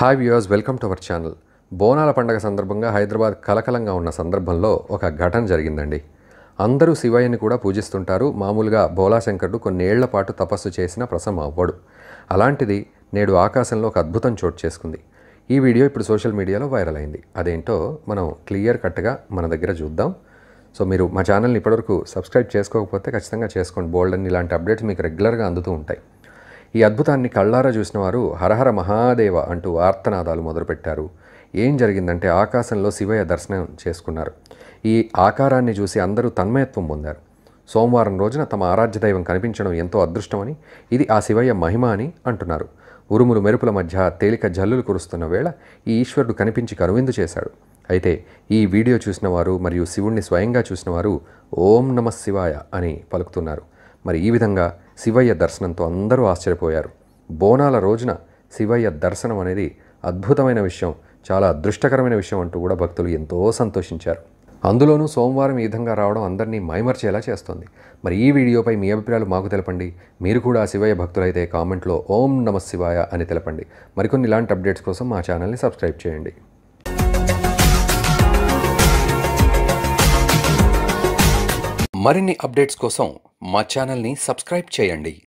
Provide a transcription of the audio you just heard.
Hi viewers welcome to our channel. బోనాల పండగ సందర్భంగా హైదరాబాద్ కలకలంగా ఉన్న సందర్భంలో ఒక ఘటన జరిగిందండి. అందరూ శివయ్యని కూడా పూజిస్తుంటారు. మామూలుగా బోలాశంకరుడు కొన్నేళ్ళ పాటు తపస్సు చేసిన ప్రసం అవ్వడు. అలాంటిది నేడు ఆకాశంలో ఒక అద్భుతం చోటు చేసుకుంది. ఈ వీడియో ఇప్పుడు సోషల్ మీడియాలో వైరల్ అయింది. అదేంటో మనం క్లియర్ కట్గా మన దగ్గర చూద్దాం. సో మీరు మా ఛానల్ని ఇప్పటివరకు సబ్స్క్రైబ్ చేసుకోకపోతే ఖచ్చితంగా చేసుకోండి. బోల్డ్ అని ఇలాంటి అప్డేట్స్ మీకు రెగ్యులర్గా అందుతూ ఉంటాయి. ఈ అద్భుతాన్ని కళ్ళారా చూసిన వారు హరహర మహాదేవ అంటూ ఆర్తనాదాలు మొదలుపెట్టారు. ఏం జరిగిందంటే ఆకాశంలో శివయ్య దర్శనం చేసుకున్నారు. ఈ ఆకారాన్ని చూసి అందరూ తన్మయత్వం పొందారు. సోమవారం రోజున తమ ఆరాధ్య దైవం కనిపించడం ఎంతో అదృష్టమని ఇది ఆ శివయ్య మహిమ అని అంటున్నారు. ఉరుములు మెరుపుల మధ్య తేలిక జల్లులు కురుస్తున్న వేళ ఈ ఈశ్వరుడు కనిపించి కనువిందు చేశాడు. అయితే ఈ వీడియో చూసిన వారు మరియు శివుణ్ణి స్వయంగా చూసిన వారు ఓం నమ శివాయ అని పలుకుతున్నారు. మరి ఈ విధంగా శివయ్య దర్శనంతో అందరూ ఆశ్చర్యపోయారు. బోనాల రోజున శివయ్య దర్శనం అనేది అద్భుతమైన విషయం చాలా అదృష్టకరమైన విషయం అంటూ కూడా భక్తులు ఎంతో సంతోషించారు. అందులోనూ సోమవారం ఈ విధంగా రావడం అందరినీ మైమర్చేలా చేస్తుంది. మరి ఈ వీడియోపై మీ అభిప్రాయాలు మాకు తెలపండి. మీరు కూడా శివయ్య భక్తులైతే కామెంట్లో ఓం నమ శివాయ అని తెలపండి. మరికొన్ని ఇలాంటి అప్డేట్స్ కోసం మా ఛానల్ని సబ్స్క్రైబ్ చేయండి. మరిన్ని అప్డేట్స్ కోసం మా ఛానల్ని సబ్స్క్రైబ్ చేయండి.